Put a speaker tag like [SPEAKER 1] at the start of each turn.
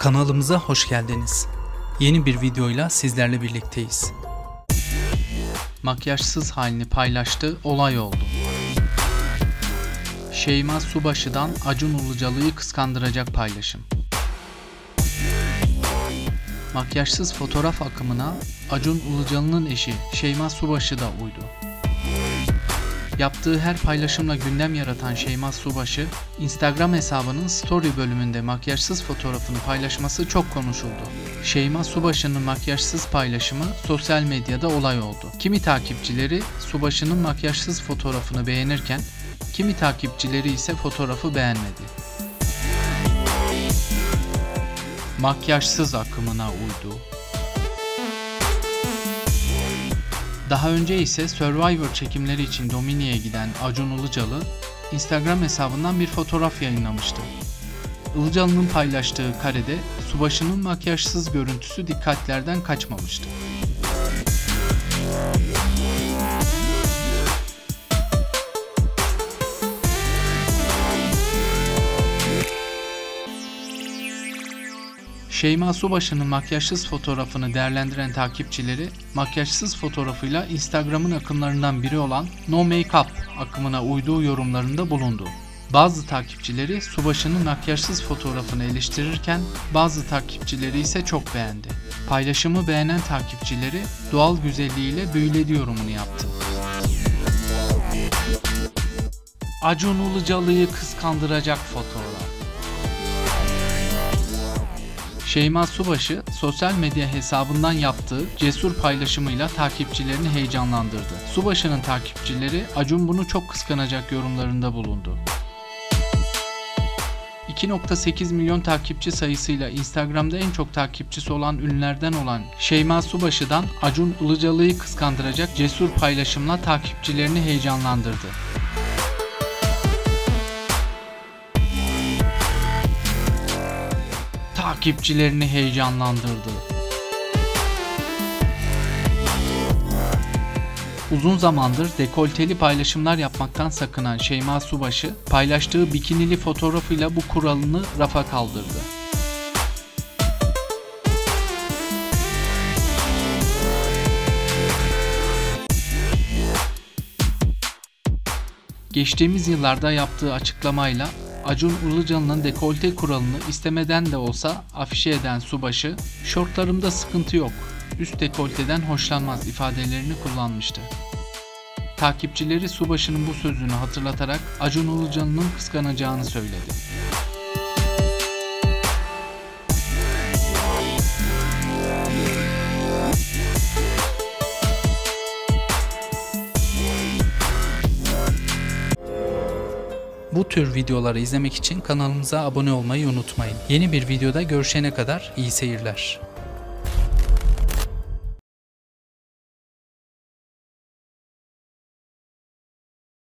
[SPEAKER 1] Kanalımıza hoş geldiniz. Yeni bir videoyla sizlerle birlikteyiz. Makyajsız halini paylaştı, olay oldu. Şeyma Subaşı'dan Acun Ilıcalı'yı kıskandıracak paylaşım. Makyajsız fotoğraf akımına Acun Ilıcalı'nın eşi Şeyma Subaşı da uydu. Yaptığı her paylaşımla gündem yaratan Şeyma Subaşı, Instagram hesabının story bölümünde makyajsız fotoğrafını paylaşması çok konuşuldu. Şeyma Subaşı'nın makyajsız paylaşımı sosyal medyada olay oldu. Kimi takipçileri Subaşı'nın makyajsız fotoğrafını beğenirken, kimi takipçileri ise fotoğrafı beğenmedi. Makyajsız akımına uydu. Daha önce ise Survivor çekimleri için Domini'ye giden Acun Ilıcalı, Instagram hesabından bir fotoğraf yayınlamıştı. Ilıcalı'nın paylaştığı karede subaşının makyajsız görüntüsü dikkatlerden kaçmamıştı. Şeyma Subaşı'nın makyajsız fotoğrafını değerlendiren takipçileri makyajsız fotoğrafıyla Instagram'ın akımlarından biri olan No Makeup akımına uyduğu yorumlarında bulundu. Bazı takipçileri Subaşı'nın makyajsız fotoğrafını eleştirirken bazı takipçileri ise çok beğendi. Paylaşımı beğenen takipçileri doğal güzelliğiyle büyüledi yorumunu yaptı. Acun Ilıcalı'yı kıskandıracak fotoğraf. Şeyma Subaşı sosyal medya hesabından yaptığı cesur paylaşımıyla takipçilerini heyecanlandırdı. Subaşı'nın takipçileri Acun bunu çok kıskanacak yorumlarında bulundu. 2.8 milyon takipçi sayısıyla Instagram'da en çok takipçisi olan ünlülerden olan Şeyma Subaşı'dan Acun Ilıcalı'yı kıskandıracak cesur paylaşımla takipçilerini heyecanlandırdı. Takipçilerini heyecanlandırdı. Uzun zamandır dekolteli paylaşımlar yapmaktan sakınan Şeyma Subaşı paylaştığı bikinili fotoğrafıyla bu kuralını rafa kaldırdı. Geçtiğimiz yıllarda yaptığı açıklamayla Acun Ilıcalı'nın dekolte kuralını istemeden de olsa afişe eden subaşı, şortlarımda sıkıntı yok, üst dekolteden hoşlanmaz ifadelerini kullanmıştı. Takipçileri subaşının bu sözünü hatırlatarak Acun Ilıcalı'nın kıskanacağını söyledi. Bu tür videoları izlemek için kanalımıza abone olmayı unutmayın. Yeni bir videoda görüşene kadar iyi seyirler.